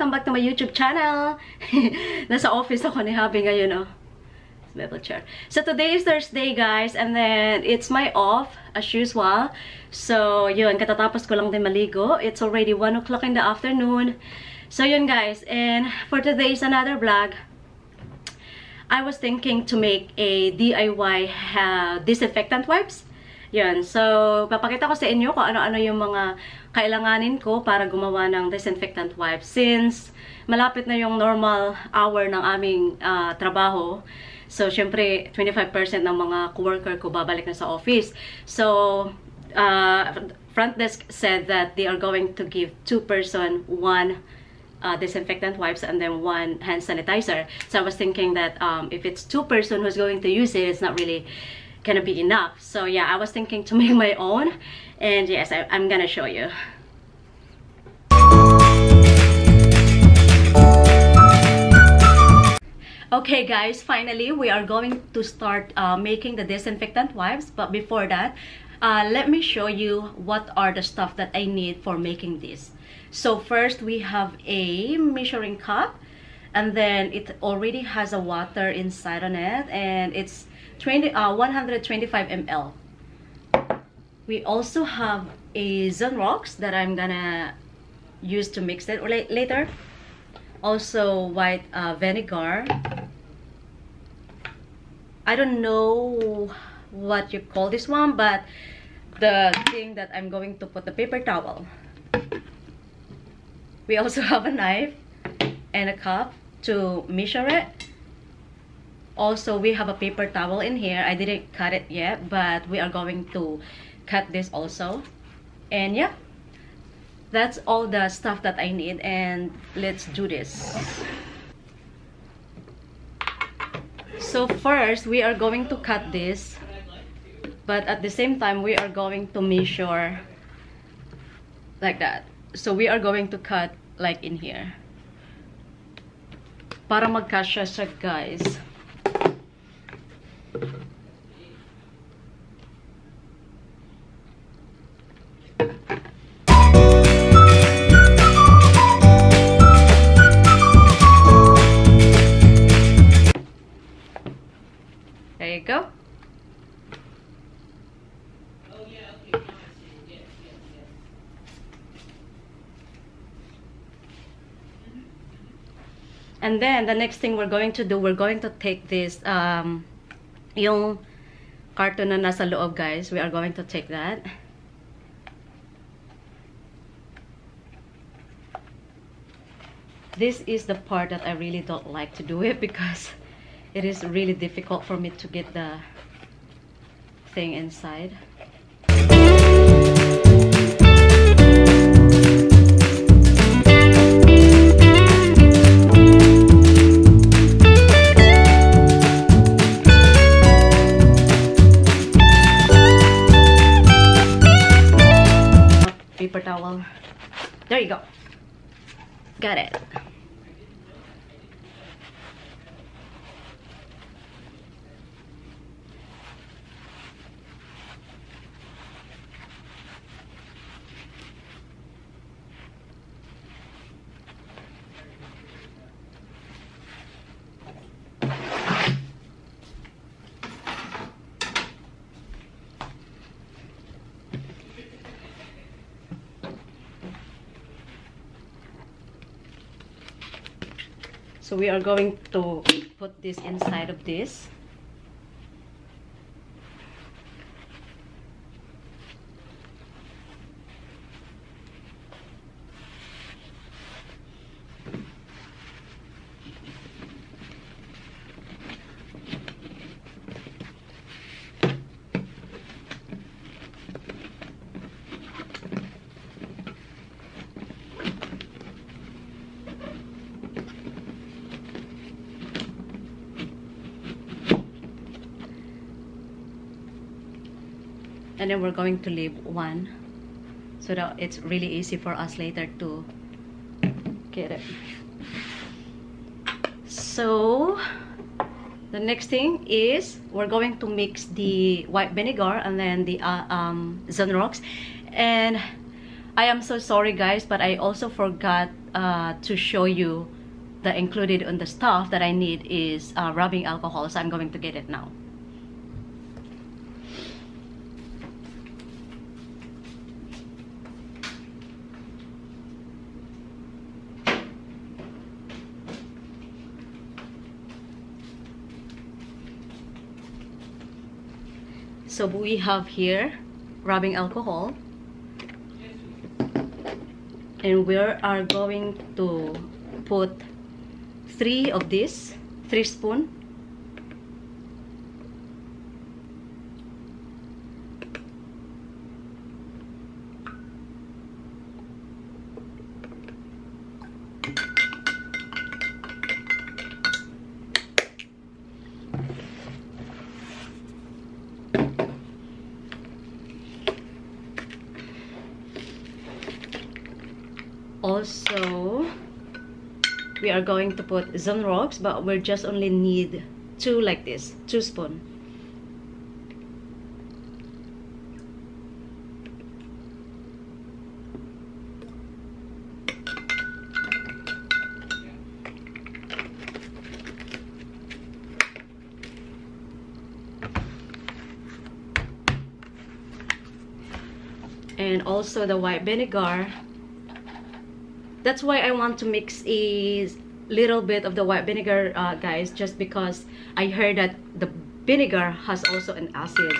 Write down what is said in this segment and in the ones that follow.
welcome back to my YouTube channel. Nasa office ako ni Habi ngayon, oh. Bevel chair. So, today is Thursday, guys, and then it's my off, as usual. So, yun, katatapos ko lang din maligo. It's already 1 o'clock in the afternoon. So, yun, guys, and for today's another vlog, I was thinking to make a DIY uh, disinfectant wipes. Yun. So, papakita ko sa inyo kung ano-ano yung mga kailanganin ko para gumawa ng disinfectant wipes. Since malapit na yung normal hour ng aming uh, trabaho, so, syempre, 25% ng mga coworker ko babalik na sa office. So, uh, front desk said that they are going to give two person one uh, disinfectant wipes and then one hand sanitizer. So I was thinking that um, if it's two person who's going to use it, it's not really gonna be enough so yeah i was thinking to make my own and yes I, i'm gonna show you Okay guys, finally we are going to start uh, making the disinfectant wipes. But before that, uh, let me show you what are the stuff that I need for making this. So first we have a measuring cup and then it already has a water inside on it and it's 20, uh, 125 ml. We also have a Zonrox that I'm gonna use to mix it later. Also white uh, vinegar. I don't know what you call this one, but the thing that I'm going to put the paper towel. We also have a knife and a cup to measure it. Also we have a paper towel in here. I didn't cut it yet but we are going to cut this also. And yeah that's all the stuff that i need and let's do this. So first we are going to cut this but at the same time we are going to measure like that. So we are going to cut like in here para magkasya siya guys There you go. And then the next thing we're going to do, we're going to take this um, yung carton na nasa loob guys, we are going to take that. This is the part that I really don't like to do it because it is really difficult for me to get the thing inside. Got it. So we are going to put this inside of this. And then we're going to leave one. So that it's really easy for us later to get it. So the next thing is we're going to mix the white vinegar and then the uh, um, Zonrox and I am so sorry guys, but I also forgot uh, to show you that included on the stuff that I need is uh, rubbing alcohol, so I'm going to get it now. So we have here rubbing alcohol. And we are going to put three of this three spoon we are going to put Zonrox but we just only need two like this two spoon. And also the white vinegar that's why I want to mix a little bit of the white vinegar uh, guys just because I heard that the vinegar has also an acid.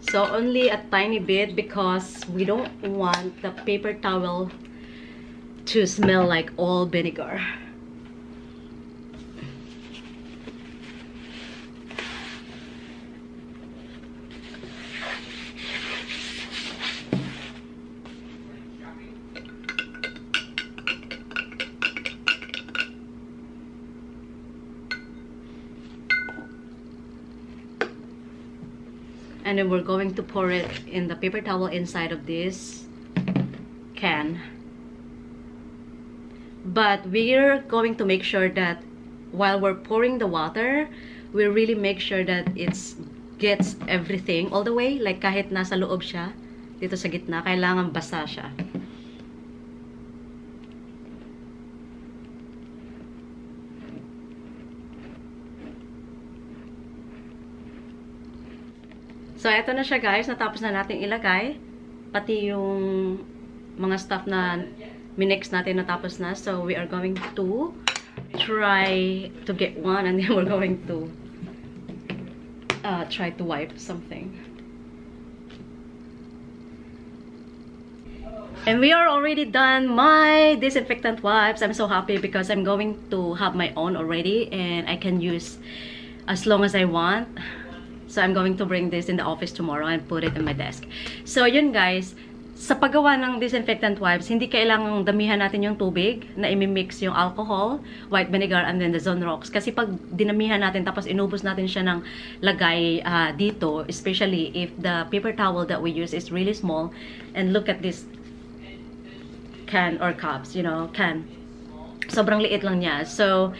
So only a tiny bit because we don't want the paper towel to smell like all vinegar and then we're going to pour it in the paper towel inside of this can. But we're going to make sure that while we're pouring the water we really make sure that it's gets everything all the way. Like kahit nasa loob siya dito sa gitna kailangan basa siya So, ito na siya guys. Natapos na natin ilagay. Pati yung mga stuff na minix natin natapos na. So, we are going to try to get one and then we're going to uh, try to wipe something. And we are already done my disinfectant wipes. I'm so happy because I'm going to have my own already and I can use as long as I want. So, I'm going to bring this in the office tomorrow and put it in my desk. So, yun guys. Sa paggawa ng disinfectant wipes, hindi kailangang damihan natin yung tubig na imimix yung alcohol, white vinegar, and then the Zonrox. Kasi pag dinamihan natin tapos inubos natin siya ng lagay uh, dito, especially if the paper towel that we use is really small, and look at this can or cups, you know, can. Sobrang liit lang niya. So,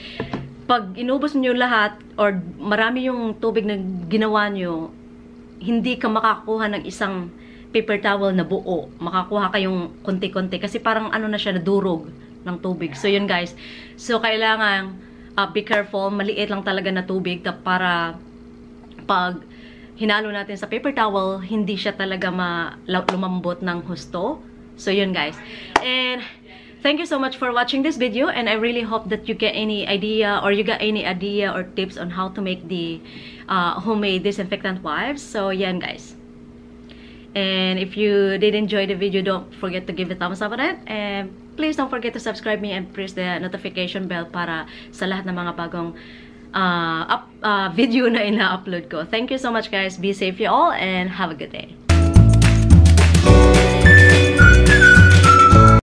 pag inubos niyo lahat or marami yung tubig na ginawa niyo, hindi ka makakuha ng isang paper towel na buo. Makakuha kayong konti-konti kasi parang ano na siya, nadurog ng tubig. So, yun guys. So, kailangan uh, be careful. Maliit lang talaga na tubig para pag hinalo natin sa paper towel, hindi siya talaga ma lumambot ng husto. So, yun guys. And, Thank you so much for watching this video and I really hope that you get any idea or you got any idea or tips on how to make the uh, homemade disinfectant wipes. So, yeah guys. And if you did enjoy the video, don't forget to give a thumbs up on it. And please don't forget to subscribe me and press the notification bell para sa lahat ng mga bagong uh, up, uh, video na ina-upload ko. Thank you so much guys. Be safe you all and have a good day.